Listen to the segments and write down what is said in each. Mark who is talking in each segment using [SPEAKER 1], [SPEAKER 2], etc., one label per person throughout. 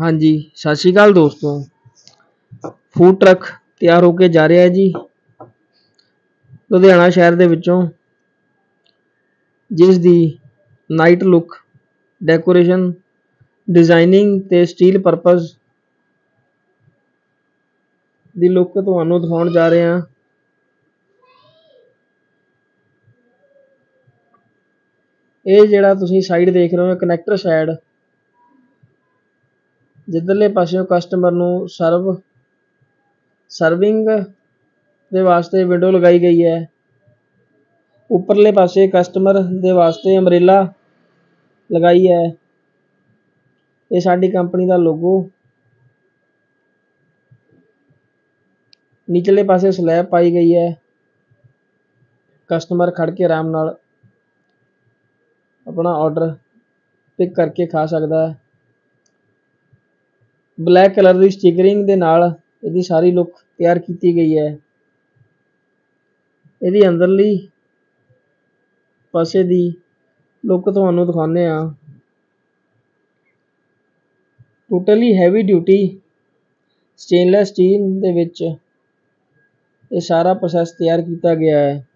[SPEAKER 1] ਹਾਂਜੀ, ਸਤਿ ਸ਼੍ਰੀ ਅਕਾਲ ਦੋਸਤੋ। ਫੂਡ ਟਰੱਕ ਤਿਆਰ ਹੋ ਕੇ ਜਾ ਰਿਹਾ ਹੈ ਜੀ। ਲੁਧਿਆਣਾ ਸ਼ਹਿਰ ਦੇ ਵਿੱਚੋਂ, ਜਿਸ ਦੀ ਨਾਈਟ ਲੁੱਕ ਡੈਕੋਰੇਸ਼ਨ ਡਿਜ਼ਾਈਨਿੰਗ ਤੇ ਸਟੀਲ ਪਰਪਸ ਦੀ ਲੁੱਕ ਤੁਹਾਨੂੰ ਦਿਖਾਉਣ ਜਾ ਰਹੇ ਹਾਂ। ਇਹ ਜਿਹੜਾ ਤੁਸੀਂ ਸਾਈਡ ਦੇਖ ਰਹੇ ਹੋ ਕਨੈਕਟਰ ਸਾਈਡ ਜਿੱਧਰਲੇ ਪਾਸਿਓਂ ਕਸਟਮਰ ਨੂੰ ਸਰਵ ਸਰਵਿੰਗ ਦੇ ਵਾਸਤੇ ਵਿੰਡੋ ਲਗਾਈ ਗਈ ਹੈ। ਉੱਪਰਲੇ ਪਾਸੇ ਕਸਟਮਰ ਦੇ ਵਾਸਤੇ ਅੰਬਰੇਲਾ ਲਗਾਈ ਹੈ। ਇਹ ਸਾਡੀ ਕੰਪਨੀ ਦਾ ਲੋਗੋ ਨੀਚਲੇ ਪਾਸੇ ਸਲੈਬ ਪਾਈ ਗਈ ਹੈ। ਕਸਟਮਰ ਖੜ ਕੇ ਆਰਾਮ ਨਾਲ ਆਪਣਾ ਆਰਡਰ ਪਿਕ ਕਰਕੇ ਖਾ ਸਕਦਾ ਹੈ। ਬਲੈਕ ਕਲਰ ਦੀ ਸਟਿਕਰਿੰਗ ਦੇ ਨਾਲ ਇਹਦੀ ਸਾਰੀ ਲੁੱਕ ਤਿਆਰ ਕੀਤੀ ਗਈ ਹੈ। ਇਹਦੀ ਅੰਦਰਲੀ ਪਾਸੇ ਦੀ ਲੁੱਕ ਤੁਹਾਨੂੰ ਦਿਖਾਉਂਦੇ ਆ totally heavy duty stainless steel ਦੇ ਵਿੱਚ ਇਹ ਸਾਰਾ ਪ੍ਰੋਸੈਸ ਤਿਆਰ ਕੀਤਾ ਗਿਆ ਹੈ।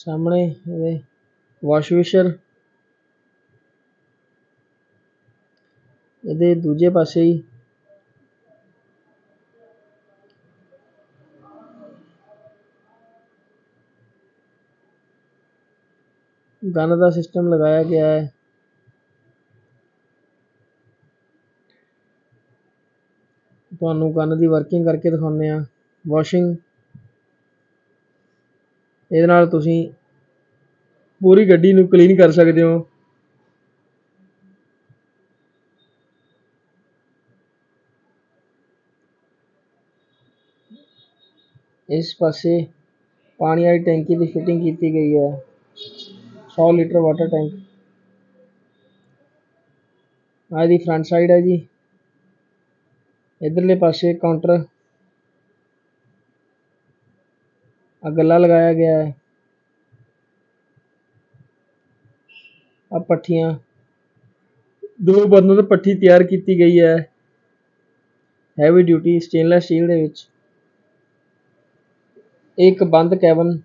[SPEAKER 1] ਸਾਹਮਣੇ ਇਹਦੇ ਵਾਸ਼ ਵਿਸ਼ਰ ਇਹਦੇ ਦੂਜੇ ਪਾਸੇ ਹੀ ਗਨ ਦਾ ਸਿਸਟਮ ਲਗਾਇਆ ਗਿਆ ਹੈ। ਤੁਹਾਨੂੰ ਗਨ ਦੀ ਵਰਕਿੰਗ ਕਰਕੇ ਦਿਖਾਉਂਦੇ ਆ ਵਾਸ਼ਿੰਗ ਇਹਦੇ ਨਾਲ ਤੁਸੀਂ ਪੂਰੀ ਗੱਡੀ ਨੂੰ ਕਲੀਨ ਕਰ ਸਕਦੇ ਹੋ। ਇਸ ਪਾਸੇ ਪਾਣੀ ਵਾਲੀ ਟੈਂਕੀ ਦੀ ਫਿਟਿੰਗ ਕੀਤੀ ਗਈ ਹੈ। 100 ਲੀਟਰ ਵਾਟਰ ਟੈਂਕ ਆਹ ਦੀ ਫਰੰਟ ਸਾਈਡ ਹੈ ਜੀ। ਇਧਰਲੇ ਪਾਸੇ ਕਾਊਂਟਰ ਆ ਗੱਲਾ ਲਗਾਇਆ ਗਿਆ ਹੈ। ਆ ਪੱਠੀਆਂ। ਦੋ ਬਰਨਰ ਤੇ ਪੱਠੀ ਤਿਆਰ ਕੀਤੀ ਗਈ ਹੈ। ਹੈਵੀ ਡਿਊਟੀ ਸਟੇਨਲੈਸ ਸਟੀਲ ਦੇ ਵਿੱਚ। ਇੱਕ ਬੰਦ ਕੈਬਨ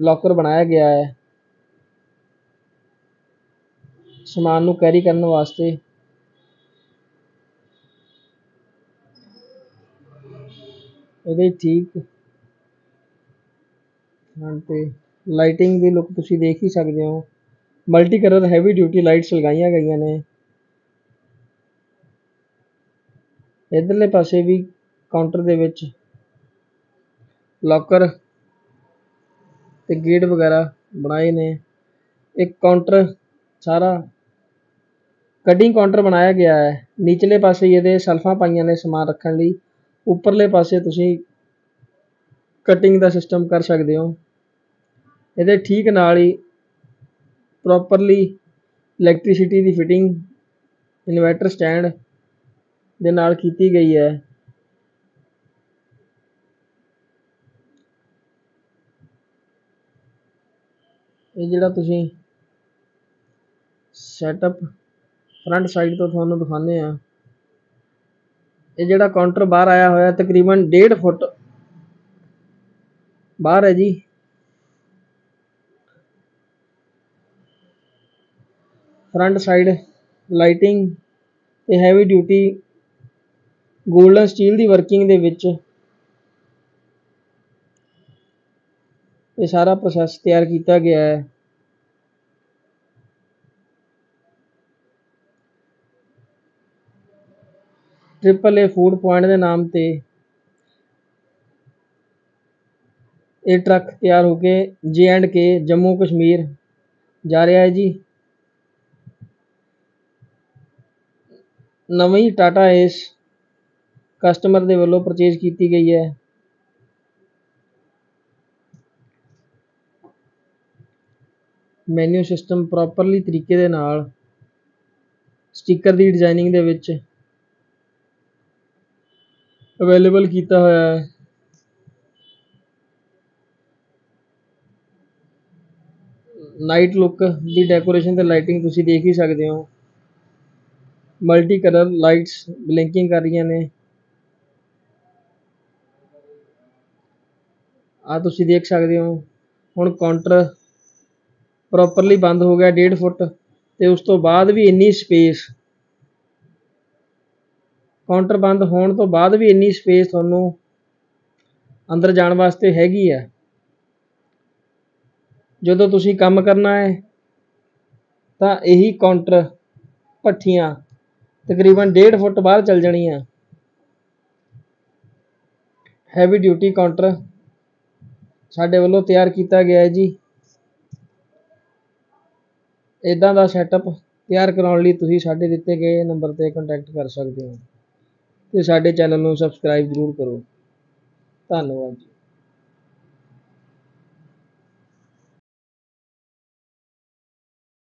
[SPEAKER 1] ਲੌਕਰ ਬਣਾਇਆ ਗਿਆ ਹੈ। ਸਮਾਨ ਨੂੰ ਕੈਰੀ ਕਰਨ ਵਾਸਤੇ। ਇਹਦੇ ਠੀਕ ਫਰੰਟ ਤੇ ਲਾਈਟਿੰਗ ਦੀ ਲੁੱਕ ਤੁਸੀਂ ਦੇਖ ਹੀ ਸਕਦੇ ਹੋ। Multi colour heavy duty lights ਲਗਾਈਆਂ ਗਈਆਂ ਨੇ। ਇਧਰਲੇ ਪਾਸੇ ਵੀ ਕਾਊਂਟਰ ਦੇ ਵਿੱਚ ਲੋਕਰ ਤੇ ਗੇਟ ਵਗੈਰਾ ਬਣਾਏ ਨੇ। ਇੱਕ ਕਾਊਂਟਰ ਸਾਰਾ ਕਟਿੰਗ ਕਾਊਂਟਰ ਬਣਾਇਆ ਗਿਆ ਹੈ। ਨੀਚਲੇ ਪਾਸੇ ਇਹਦੇ ਸੈਲਫਾਂ ਪਾਈਆਂ ਨੇ ਸਮਾਨ ਰੱਖਣ ਲਈ। ਉੱਪਰਲੇ ਪਾਸੇ ਤੁਸੀਂ ਕਟਿੰਗ ਦਾ ਸਿਸਟਮ ਕਰ ਸਕਦੇ ਹੋ। ਇਹਦੇ ਠੀਕ ਨਾਲ ਹੀ ਪ੍ਰੋਪਰਲੀ ਇਲੈਕਟ੍ਰੀਸਿਟੀ ਦੀ ਫਿਟਿੰਗ ਇਨਵਰਟਰ ਸਟੈਂਡ ਦੇ ਨਾਲ ਕੀਤੀ ਗਈ ਹੈ। ਇਹ ਜਿਹੜਾ ਤੁਸੀਂ ਸੈਟਅਪ ਫਰੰਟ ਸਾਈਡ ਤੋਂ ਤੁਹਾਨੂੰ ਦਿਖਾਉਂਦੇ ਆ ਇਹ ਜਿਹੜਾ ਕਾਊਂਟਰ ਬਾਹਰ ਆਇਆ ਹੋਇਆ ਤਕਰੀਬਨ 1.5 ਫੁੱਟ ਬਾਹਰ ਹੈ ਜੀ। ਫਰੰਟ ਸਾਈਡ ਲਾਈਟਿੰਗ ਤੇ ਹੈਵੀ ਡਿਊਟੀ ਗੋਲਡਨ ਸਟੀਲ ਦੀ ਵਰਕਿੰਗ ਦੇ ਵਿੱਚ ਇਹ ਸਾਰਾ ਪ੍ਰੋਸੈਸ ਤਿਆਰ ਕੀਤਾ ਗਿਆ ਹੈ। ਟ੍ਰਿਪਲ ਏ ਫੂਡ ਪੁਆਇੰਟ ਦੇ ਨਾਮ ਤੇ ਇਹ ਟਰੱਕ ਤਿਆਰ ਹੋ ਕੇ ਜੇ ਐਂਡ ਕੇ ਜੰਮੂ ਕਸ਼ਮੀਰ ਜਾ ਰਿਹਾ ਹੈ ਜੀ। ਨਵੀਂ ਟਾਟਾ ਏਸ ਕਸਟਮਰ ਦੇ ਵੱਲੋਂ ਪਰਚੇਜ ਕੀਤੀ ਗਈ ਹੈ। ਮੈਨੂ ਸਿਸਟਮ ਪ੍ਰੋਪਰਲੀ ਤਰੀਕੇ ਦੇ ਨਾਲ ਸਟicker ਦੀ ਡਿਜ਼ਾਈਨਿੰਗ ਦੇ ਵਿੱਚ ਅਵੇਲੇਬਲ ਕੀਤਾ ਹੋਇਆ ਹੈ। ਨਾਈਟ ਲੁੱਕ ਦੀ ਡੈਕੋਰੇਸ਼ਨ ਤੇ ਲਾਈਟਿੰਗ ਤੁਸੀਂ ਦੇਖ ਹੀ ਸਕਦੇ ਹੋ। ਮਲਟੀ ਕਲਰ ਲਾਈਟਸ ਬਲਿੰਕਿੰਗ ਕਰ ਰਹੀਆਂ ਨੇ। ਆ ਤੁਸੀਂ ਦੇਖ ਸਕਦੇ ਹੋ। ਹੁਣ ਕਾਊਂਟਰ ਪ੍ਰੋਪਰਲੀ ਬੰਦ ਹੋ ਗਿਆ 1.5 ਫੁੱਟ ਤੇ ਉਸ ਤੋਂ ਬਾਅਦ ਵੀ ਇੰਨੀ ਸਪੇਸ ਕਾਊਂਟਰ ਬੰਦ ਹੋਣ ਤੋਂ ਬਾਅਦ ਵੀ ਇੰਨੀ ਸਪੇਸ ਤੁਹਾਨੂੰ ਅੰਦਰ ਜਾਣ ਵਾਸਤੇ ਹੈਗੀ ਹੈ ਜਦੋਂ ਤੁਸੀਂ ਕੰਮ ਕਰਨਾ ਹੈ, ਤਾਂ ਇਹੀ ਕਾਊਂਟਰ ਭੱਠੀਆਂ ਤਕਰੀਬਨ 1.5 ਫੁੱਟ ਬਾਹਰ ਚੱਲ ਆ। ਹੈਵੀ ਡਿਊਟੀ ਕਾਊਂਟਰ ਸਾਡੇ ਵੱਲੋਂ ਤਿਆਰ ਕੀਤਾ ਗਿਆ ਹੈ ਜੀ। ਇਦਾਂ ਦਾ ਸੈਟਅਪ ਤਿਆਰ ਕਰਾਉਣ ਲਈ ਤੁਸੀਂ ਸਾਡੇ ਦਿੱਤੇ ਗਏ ਨੰਬਰ ਤੇ ਕੰਟੈਕਟ ਕਰ ਸਕਦੇ ਹੋ। ਤੇ ਸਾਡੇ ਚੈਨਲ ਨੂੰ ਸਬਸਕ੍ਰਾਈਬ ਜ਼ਰੂਰ ਕਰੋ। ਧੰਨਵਾਦ ਜੀ।